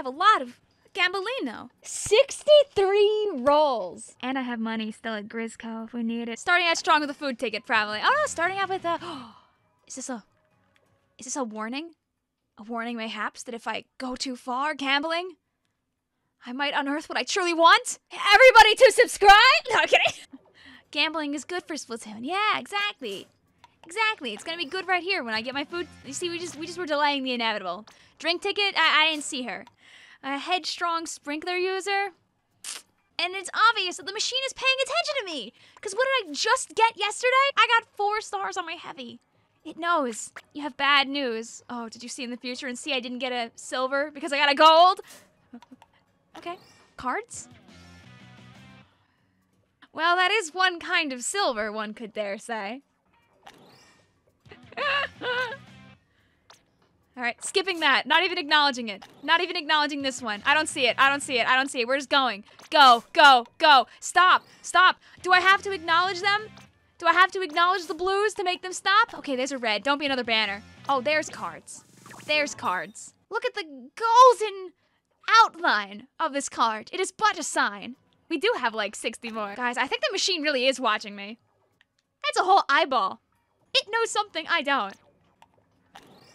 have a lot of Gambolino. 63 rolls. And I have money still at Grizzco if we need it. Starting out strong with a food ticket, probably. Oh no, starting out with a. is this a. Is this a warning? A warning, mayhaps, that if I go too far gambling, I might unearth what I truly want? Everybody to subscribe? No, I'm kidding. Gambling is good for Splatoon. Yeah, exactly. Exactly. It's gonna be good right here when I get my food. You see, we just we just were delaying the inevitable. Drink ticket. I, I didn't see her. A headstrong sprinkler user. And it's obvious that the machine is paying attention to me. Cause what did I just get yesterday? I got four stars on my heavy. It knows you have bad news. Oh, did you see in the future and see I didn't get a silver because I got a gold? okay. Cards? Well, that is one kind of silver, one could dare say. All right, skipping that. Not even acknowledging it. Not even acknowledging this one. I don't see it. I don't see it. I don't see it. We're just going. Go, go, go. Stop, stop. Do I have to acknowledge them? Do I have to acknowledge the blues to make them stop? Okay, there's a red. Don't be another banner. Oh, there's cards. There's cards. Look at the golden outline of this card. It is but a sign. We do have like 60 more. Guys, I think the machine really is watching me. That's a whole eyeball. It knows something I don't.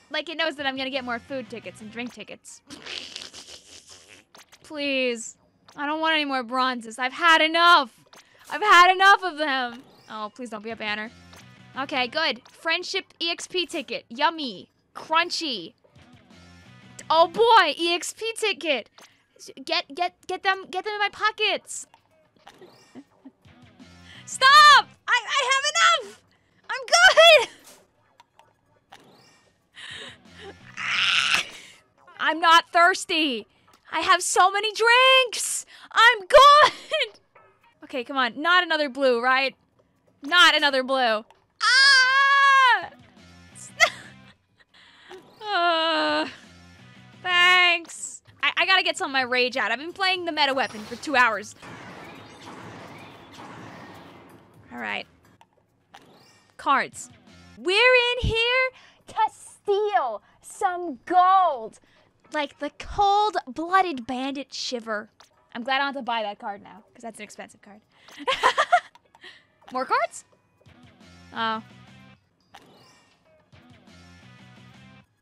Like it knows that I'm gonna get more food tickets and drink tickets. Please. I don't want any more bronzes. I've had enough. I've had enough of them. Oh, please don't be a banner. Okay, good. Friendship EXP ticket. Yummy. Crunchy. Oh boy, EXP ticket. Get get get them get them in my pockets. Stop! I I have enough. I'm good. I'm not thirsty. I have so many drinks. I'm good. Okay, come on. Not another blue, right? Not another blue. Ah! uh, thanks. I, I gotta get some of my rage out. I've been playing the meta weapon for two hours. All right. Cards. We're in here to steal some gold. Like the cold blooded bandit shiver. I'm glad I don't have to buy that card now, because that's an expensive card. More cards? Oh.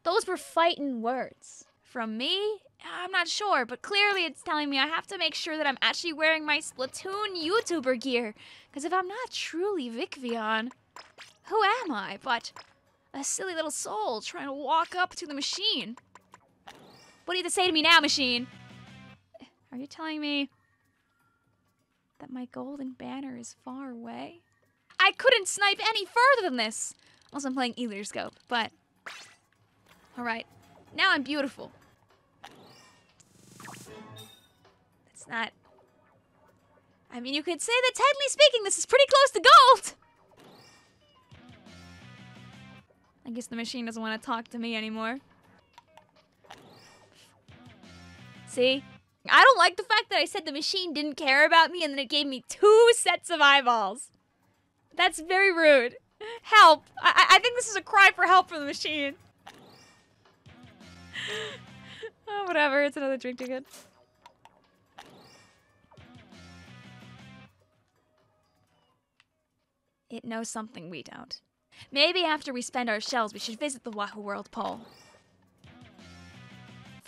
Those were fighting words. From me? I'm not sure, but clearly it's telling me I have to make sure that I'm actually wearing my Splatoon YouTuber gear. Because if I'm not truly Vicvillon, who am I but a silly little soul trying to walk up to the machine? What do you have to say to me now, machine? Are you telling me that my golden banner is far away? I couldn't snipe any further than this. Unless I'm playing E-liter Scope, but... Alright. Now I'm beautiful. That's not... I mean, you could say that technically speaking, this is pretty close to gold! I guess the machine doesn't want to talk to me anymore. See? I don't like the fact that I said the machine didn't care about me and then it gave me two sets of eyeballs. That's very rude. Help. I, I think this is a cry for help from the machine. oh, whatever. It's another drink ticket. It knows something we don't. Maybe after we spend our shells, we should visit the Wahoo World Pole.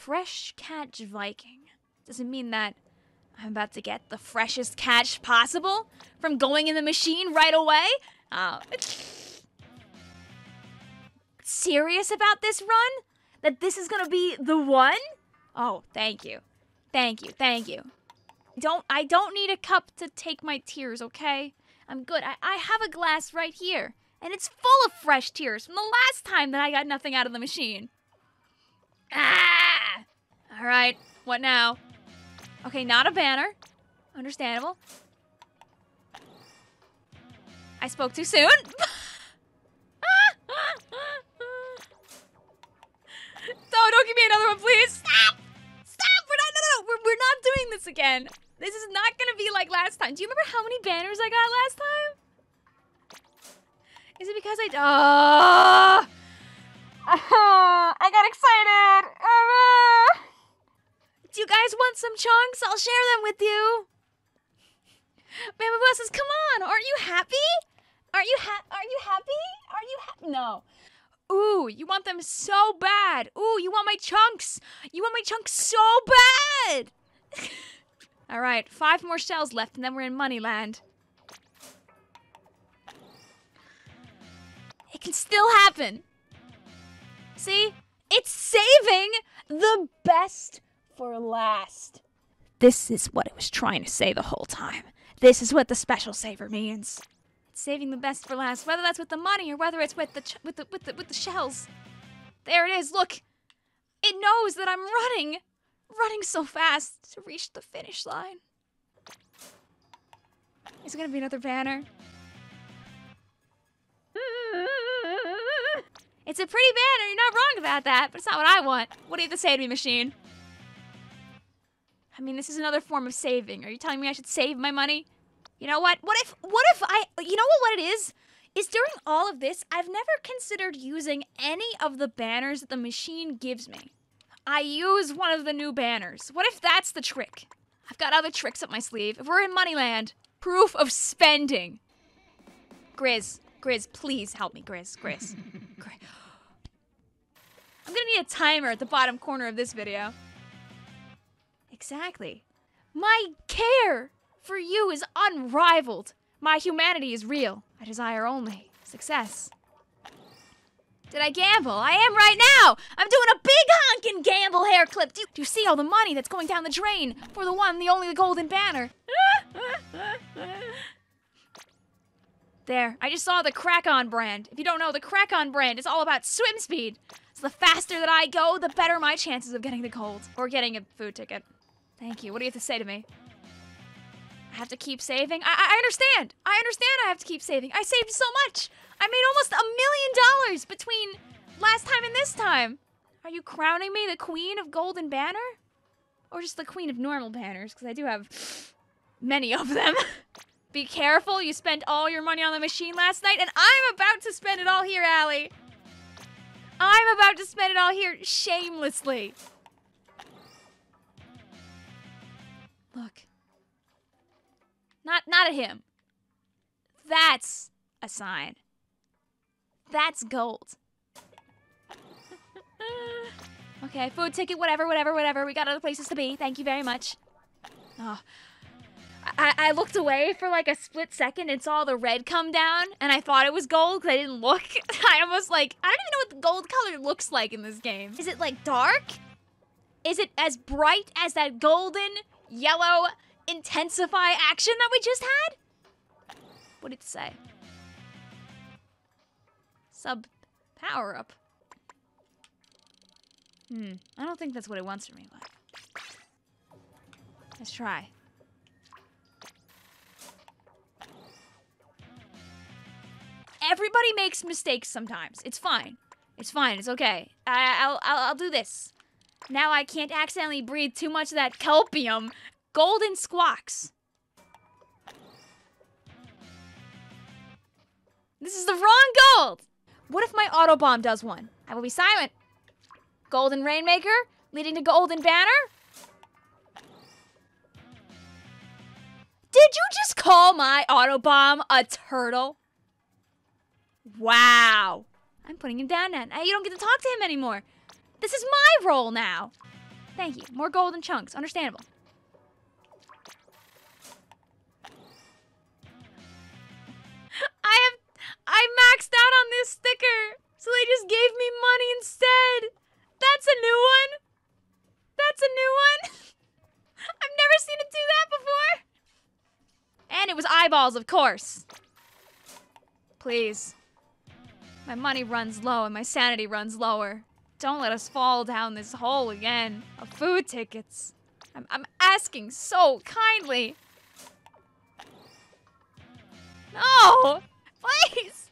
Fresh catch Viking. Doesn't mean that I'm about to get the freshest catch possible from going in the machine right away. Oh. Serious about this run? That this is gonna be the one? Oh, thank you. Thank you, thank you. Don't I don't need a cup to take my tears, okay? I'm good. I, I have a glass right here. And it's full of fresh tears from the last time that I got nothing out of the machine. Ah! Alright, what now? Okay, not a banner. Understandable. I spoke too soon. no, don't give me another one, please. Stop! Stop! We're not, no, no, no. We're, we're not doing this again. This is not gonna be like last time. Do you remember how many banners I got last time? Is it because I... Oh! Uh, I got excited! Uh, you guys want some chunks, I'll share them with you. Bamboo says, come on, aren't you happy? Aren't you ha- are you happy? Are you happy? No. Ooh, you want them so bad. Ooh, you want my chunks. You want my chunks so bad. All right, five more shells left, and then we're in Moneyland. It can still happen. See? It's saving the best for last. This is what it was trying to say the whole time. This is what the special saver means. It's saving the best for last, whether that's with the money or whether it's with the ch- with the with the with the shells. There it is. Look. It knows that I'm running, running so fast to reach the finish line. Is it gonna be another banner? It's a pretty banner. You're not wrong about that, but it's not what I want. What do you have to say to me, machine? I mean, this is another form of saving. Are you telling me I should save my money? You know what? What if what if I you know what what it is? Is during all of this, I've never considered using any of the banners that the machine gives me. I use one of the new banners. What if that's the trick? I've got other tricks up my sleeve. If we're in Moneyland, proof of spending. Grizz, Grizz, please help me, Grizz, Grizz. Grizz. I'm gonna need a timer at the bottom corner of this video. Exactly. My care for you is unrivaled. My humanity is real. I desire only success. Did I gamble? I am right now. I'm doing a big honkin' gamble hair clip. Do, do you see all the money that's going down the drain for the one, the only, the golden banner? there, I just saw the Krak-On brand. If you don't know, the Krak-On brand is all about swim speed. So the faster that I go, the better my chances of getting the gold or getting a food ticket. Thank you. What do you have to say to me? I have to keep saving? I, I understand. I understand I have to keep saving. I saved so much. I made almost a million dollars between last time and this time. Are you crowning me the queen of golden banner? Or just the queen of normal banners? Because I do have many of them. Be careful, you spent all your money on the machine last night, and I'm about to spend it all here, Allie. I'm about to spend it all here shamelessly. Look. Not not at him. That's a sign. That's gold. okay, food ticket, whatever, whatever, whatever. We got other places to be. Thank you very much. Oh. I, I looked away for like a split second and saw the red come down, and I thought it was gold because I didn't look. I almost like, I don't even know what the gold color looks like in this game. Is it like dark? Is it as bright as that golden, yellow, intensify action that we just had? What did it say? Sub power up. Hmm, I don't think that's what it wants from me, but let's try. Everybody makes mistakes sometimes. It's fine. It's fine. It's okay. I, I'll, I'll, I'll do this. Now I can't accidentally breathe too much of that kelpium. Golden squawks. This is the wrong gold. What if my auto bomb does one? I will be silent. Golden Rainmaker, leading to Golden Banner. Did you just call my auto bomb a turtle? Wow. I'm putting him down. Now you don't get to talk to him anymore. This is my role now. Thank you. More golden chunks. Understandable. I have I maxed out on this sticker, so they just gave me money instead. That's a new one. That's a new one. I've never seen it do that before. And it was eyeballs, of course. Please. My money runs low and my sanity runs lower. Don't let us fall down this hole again of food tickets. I'm, I'm asking so kindly. No! Please!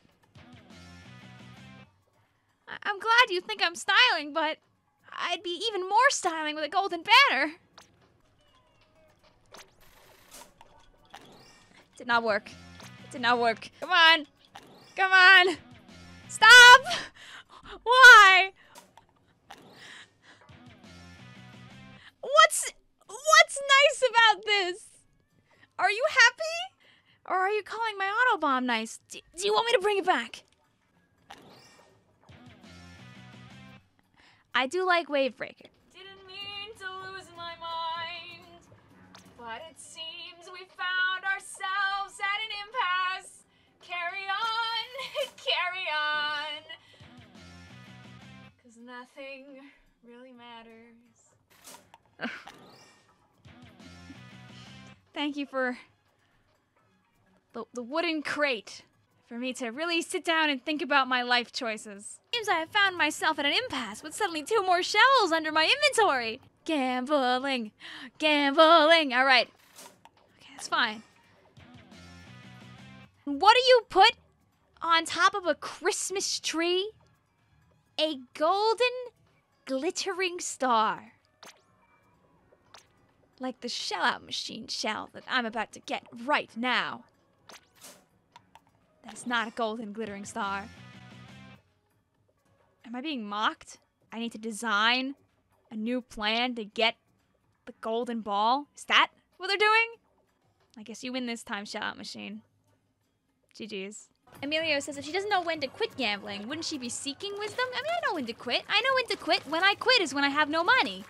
I- I'm glad you think I'm styling, but I'd be even more styling with a golden banner. Did not work. Did not work. Come on. Come on. Stop! Why? Are you happy? Or are you calling my Autobomb nice? Do, do you want me to bring it back? I do like Wavebreaker. Didn't mean to lose my mind, but it Thank you for the, the wooden crate for me to really sit down and think about my life choices. Seems I have found myself at an impasse with suddenly two more shells under my inventory. Gambling, gambling. All right. Okay, that's fine. What do you put on top of a Christmas tree? A golden glittering star. Like the shell out machine shell that I'm about to get right now. That's not a golden glittering star. Am I being mocked? I need to design a new plan to get the golden ball? Is that what they're doing? I guess you win this time, shell out machine. GG's. Emilio says if she doesn't know when to quit gambling, wouldn't she be seeking wisdom? I mean, I know when to quit. I know when to quit. When I quit is when I have no money.